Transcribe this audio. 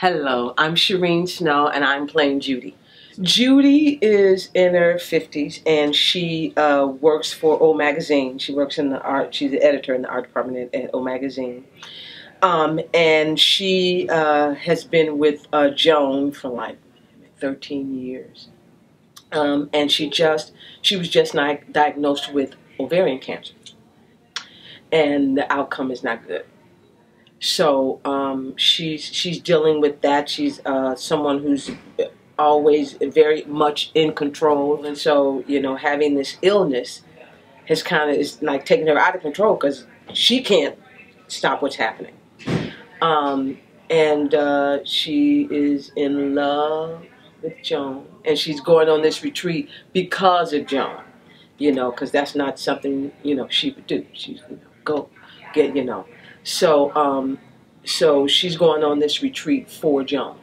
Hello, I'm Cherene Snow and I'm playing Judy. Judy is in her 50s and she uh, works for O Magazine. She works in the art, she's the editor in the art department at, O Magazine. Um, and she uh, has been with uh, Joan for like 13 years. Um, and she just, she was just diagnosed with ovarian cancer. And the outcome is not good. So um, she's she's dealing with that. She's uh, someone who's always very much in control, and so you know having this illness has kind of is like taking her out of control because she can't stop what's happening. Um, and uh, she is in love with Joan, and she's going on this retreat because of Joan. You know, because that's not something you know she would do. She's you know, go get you know so, um, so she's going on this retreat for Joan.